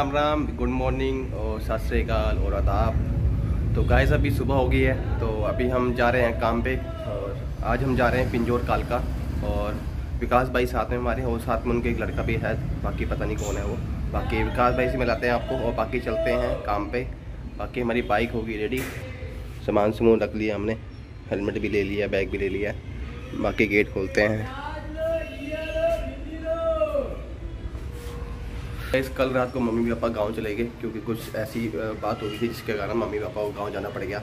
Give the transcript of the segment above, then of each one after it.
Ram Ram good morning और सत श्रीकाल और आदाब। तो गाइस अभी सुबह हो गई है तो अभी हम जा रहे हैं काम पे, और आज हम जा रहे हैं पिंजोर कालका। और विकास भाई साथ में हमारे, और साथ में उनके एक लड़का भी है, बाकी पता नहीं कौन है वो। बाकी विकास भाई से मिलाते हैं आपको, और बाकी चलते हैं काम पे। बाकी हमारी बाइक होगी रेडी सामान समून रख लिया हमने हेलमेट भी ले लिया बैग भी ले लिया। बाकी गेट खोलते हैं। इस कल रात को मम्मी पापा गाँव चले गए, क्योंकि कुछ ऐसी बात हो गई थी जिसके कारण मम्मी पापा को गाँव जाना पड़ गया।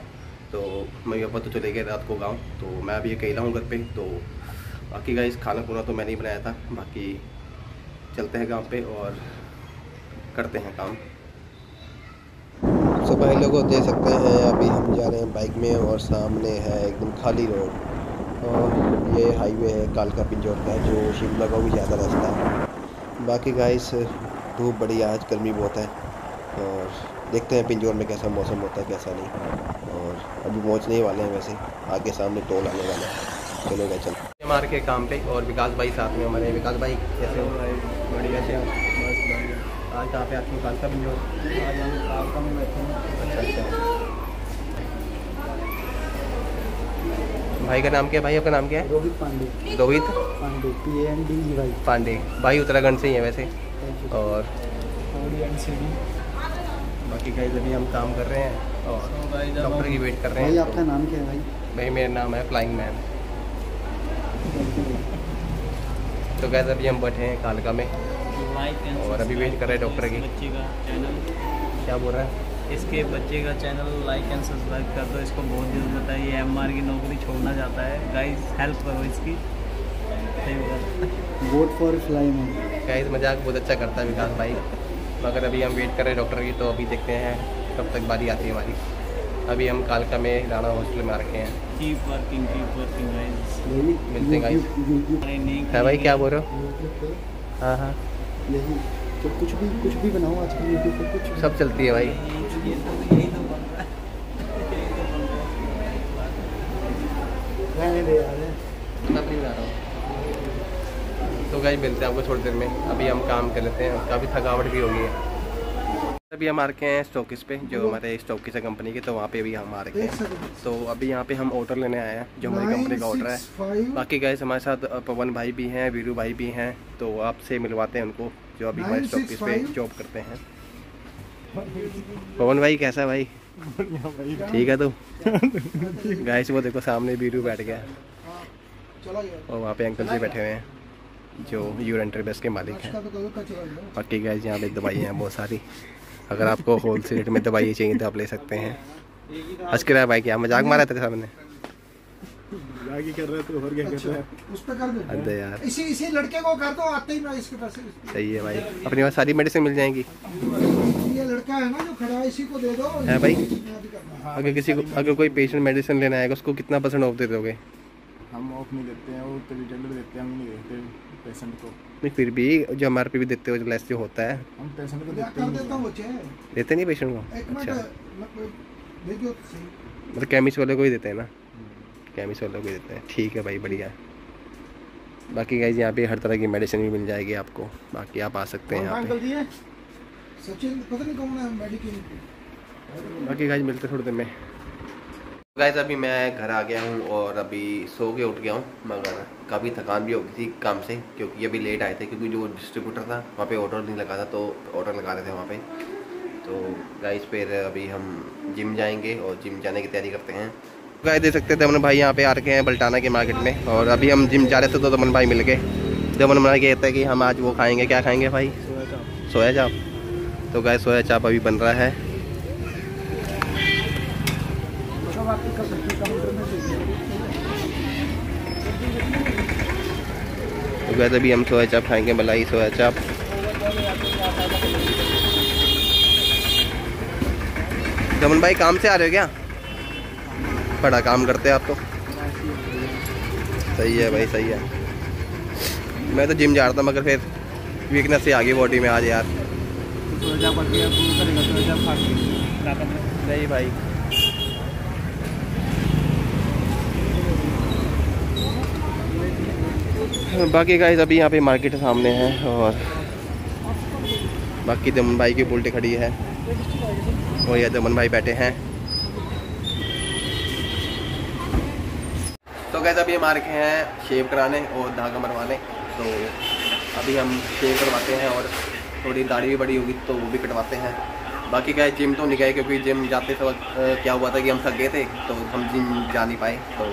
तो मम्मी पापा तो चले गए रात को गाँव तो मैं अभी अकेला हूँ घर पे तो बाकी का इस खाना खुना तो मैंने ही बनाया था। बाकी चलते हैं गाँव पे और करते हैं काम। तो भाई लोगों दे सकते हैं, अभी हम जा रहे हैं बाइक में और सामने है एकदम खाली रोड और ये हाईवे है कालका पिंजौर का, जो शिमला का भी ज़्यादा रास्ता है। बाकी गाइस धूप बड़ी आज गर्मी बहुत है। और देखते हैं पिंजौर में कैसा मौसम होता है कैसा नहीं। और अभी पहुँचने ही वाले हैं वैसे आगे सामने टोल आने वाला है। चलो गए चल। मार के काम पे और विकास भाई साथ में हमारे। विकास भाई कैसे हो? बढ़िया से आज कहाँ पे आपकी विकास का पिंजौर? अच्छा अच्छा भाई का नाम क्या है? भाई आपका नाम क्या है? Rohit Pandey. Rohit? Pandey P N D Y Pandey. भाई उत्तराखंड से ही है वैसे। और बाकी कहीं अभी हम काम कर रहे हैं और डॉक्टर की वेट कर रहे भाई हैं आपका नाम क्या है भाई? भाई मेरा नाम है फ्लाइंग मैन तो गैस अभी हम बैठे हैं कालका में और अभी वेट कर रहे हैं डॉक्टर की। बच्चे का चैनल क्या बोल रहा है? इसके बच्चे का चैनल लाइक एंड सब्सक्राइब कर दो इसको बहुत ज़रूर ये एम आर की नौकरी छोड़ना चाहता है। गाइस हेल्प करो इसकी। Vote for fly man guys मज़ाक बहुत अच्छा करता है विकास भाई। मगर अभी हम वेट कर रहे हैं डॉक्टर की तो अभी देखते हैं कब तक बारी आती है हमारी। अभी हम कालका में राणा हॉस्टल में आ रखे हैं। Keep working keep working guys मिलते हैं guys। अरे है भाई क्या बोल रहे हो? हाँ हाँ। यही तो कुछ भी कुछ भी बनाओ आजकल यूट्यूब पर कुछ सब चलती है भाई। यही तो यही तो है दे मैं अपनी बना रहा हूँ। तो गाइस मिलते हैं आपको थोड़ी देर में। अभी हम काम कर लेते हैं। काफ़ी थकावट भी हो गई है अभी हम आ रखे हैं स्टॉकिस पे जो हमारे स्टॉकिस है कंपनी के तो वहाँ पे भी हम आ रखे हैं। तो अभी यहाँ पे हम ऑर्डर लेने आए हैं जो हमारी कंपनी का ऑर्डर है। बाकी गाइस हमारे साथ पवन भाई भी हैं वीरू भाई भी हैं तो आपसे मिलवाते हैं उनको जो अभी हमारे स्टॉकिस पे जॉब करते हैं। पवन भाई कैसा है भाई? ठीक है तो? गाइस वो देखो सामने वीरू बैठ गया। गया। और वहाँ पे अंकल जी बैठे हुए हैं। जो यूरेंटर बस के मालिक हैं। का कभी का चला गया बाकी गैस यहाँ पे दवाइयाँ हैं बहुत सारी। अगर आपको होल सेल रेट में दवाइयाँ चाहिए तो आप ले सकते हैं। हंस के रहा भाई क्या मज़ाक मारा था तेरे सामने? कर रहा है तो और क्या कर रहा है? उस पे कर दो। अरे यार। इसी इसी लड़के को कर दो आते ही मैं इसके पास सही है भाई। अपने पास सारी मेडिसिन मिल जाएँगी। ये लड़का है ना जो खड़ा है इसी को दे दो। है भाई। है। अगर किसी को अगर कोई पेशेंट मेडिसिन लेना आएगा उसको कितना परसेंट ऑफ़ दे दोगे? हम ऑफ़ नहीं देते हैं वो तो रिटेलर देते हैं हम नहीं देते। पेशेंट को। नहीं फिर भी जो एम पे भी देते हो जो लेस जो होता है। हम पेशेंट को देते कर देता नहीं देते नहीं पेशेंट को? एक अच्छा। तो सही। मतलब केमिस्ट वाले को ही देते हैं ना? केमिस्ट वाले को ही देते हैं। ठीक है भाई बढ़िया। बाकी गाइज़ यहाँ पे हर तरह की मेडिसिन भी मिल जाएगी आपको। बाकी आप आ सकते हैं यहाँ पे। सचिन पता नहीं कौन है मेडिकल बाकी गाइज़ मिलते थोड़ी देर में। गाइज़ अभी मैं घर आ गया हूँ और अभी सो के उठ गया हूँ मगर काफ़ी थकान भी हो गई थी काम से क्योंकि अभी लेट आए थे क्योंकि जो डिस्ट्रीब्यूटर था वहाँ पे ऑर्डर नहीं लगा था तो ऑर्डर लगा रहे थे वहाँ पे। तो गाइस फिर अभी हम जिम जाएँगे और जिम जाने की तैयारी करते हैं। गाइस दे सकते थे दमन भाई यहाँ पे आ रखे हैं बल्टाना के मार्केट में और अभी हम जिम जा रहे थे तो दमन भाई मिल गए। दमन भाई कहता है कि हम आज वो खाएँगे क्या खाएँगे भाई? सोया चाप। सोया चाप। तो गाय सोया चाप अभी बन रहा है। तो गाय अभी हम सोया चाप खाएँगे मलाई सोया चाप। दमन भाई काम से आ रहे हो क्या? बड़ा काम करते हैं आप तो। सही है भाई सही है। मैं तो जिम जा रहा था मगर फिर वीकनेस से आ गई बॉडी में आज यार। है तू नहीं भाई। बाकी गाइस अभी यहाँ पे मार्केट सामने है और बाकी दमन भाई की बुल्टी खड़ी है। और यह दमन भाई बैठे हैं। तो कैसे अभी हम आ रखे हैं शेव कराने और धागा मरवाने। तो अभी हम शेव करवाते हैं और थोड़ी दाढ़ी भी बड़ी होगी तो वो भी कटवाते हैं। बाकी क्या जिम तो नहीं गए क्योंकि जिम जाते वक्त क्या हुआ था कि हम थक गए थे तो हम जिम जा नहीं पाए। तो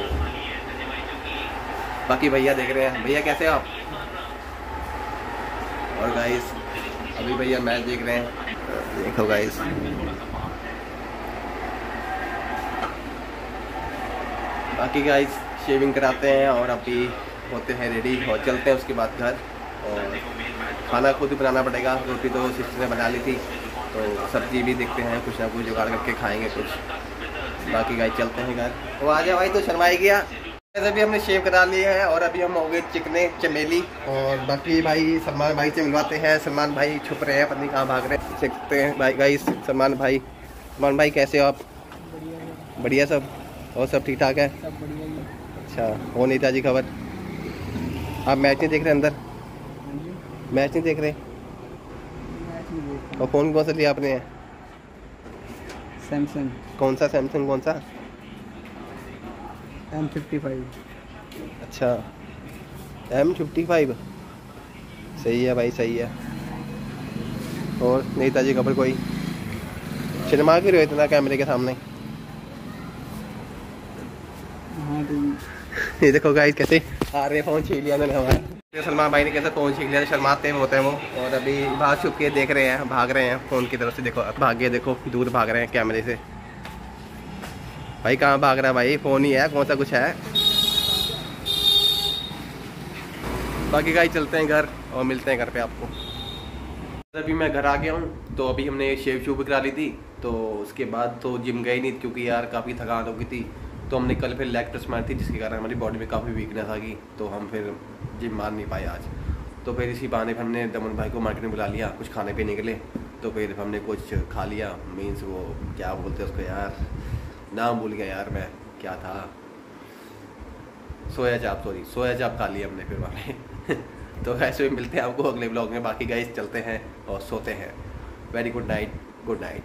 बाकी भैया देख रहे हैं। भैया कैसे हो आप? और गाइस अभी भैया मैच देख रहे हैं। देखो गाइस बाकी गाइस शेविंग कराते हैं और अभी होते हैं रेडी और चलते हैं उसके बाद घर। और खाना खुद ही बनाना पड़ेगा। रोटी तो सिस्टर ने बना ली थी। तो सब्ज़ी भी देखते हैं, कुछ ना कुछ जुगाड़ करके खाएँगे कुछ। बाकी गाय चलते हैं घर। वो आ जाए भाई तो शर्माई गया। ऐसे भी हमने शेव करा लिया है और अभी हम हो गए चिकने चमेली और बाकी भाई सलमान भाई से मिलवाते हैं। सलमान भाई छुप रहे हैं पत्नी कहाँ भाग रहे हैं। सकते हैं भाई भाई सलमान भाई। सलमान भाई कैसे हो आप? बढ़िया सब? और सब ठीक ठाक है? अच्छा हो नहीं था जी खबर? आप मैच नहीं देख रहे अंदर? मैच नहीं देख रहे? और फ़ोन कौन सा लिया आपने? सैमसंग कौन सा सैमसंग कौन सा? एम फिफ्टी फाइव अच्छा। एम फिफ्टी फाइव सही है भाई सही है। और नेताजी खबर कोई? शर्मा क्यों रहे इतना कैमरे के सामने। हाँ ये देखो गाइस कैसे आ रहे फ़ोन छीन लिया उन्होंने हमारा। सलमान भाई ने कैसे फ़ोन छीन लिया शर्माते होते हैं वो। और अभी भाग छुप के देख रहे हैं भाग रहे हैं फ़ोन की तरफ़ से देखो भाग गए देखो दूर भाग रहे हैं कैमरे से। भाई, कहाँ भाग रहा है भाई? फ़ोन ही है, कौन सा कुछ है? बाकी गाई चलते हैं घर और मिलते हैं घर पे आपको। अभी मैं घर आ गया हूँ तो अभी हमने शेव शूव करा ली थी तो उसके बाद तो जिम गए नहीं, क्योंकि यार काफ़ी थकान हो गई थी। तो हमने कल फिर लेग प्रेस मारी थी, जिसके कारण हमारी बॉडी में काफ़ी वीकनेस आ गई तो हम फिर जिम मार नहीं पाए आज। तो फिर इसी बहाने पर हमने दमन भाई को मार्केट में बुला लिया, कुछ खाने पीने के लिए। तो फिर हमने कुछ खा लिया मीन्स वो क्या बोलते हैं उसको यार? नाम भूल गया यार मैं, क्या था? सोया चाप सॉरी सोया चाप खा लिया हमने फिर वाले तो ऐसे भी मिलते हैं आपको अगले ब्लॉग में। बाकी गाइस चलते हैं और सोते हैं। Very good night good night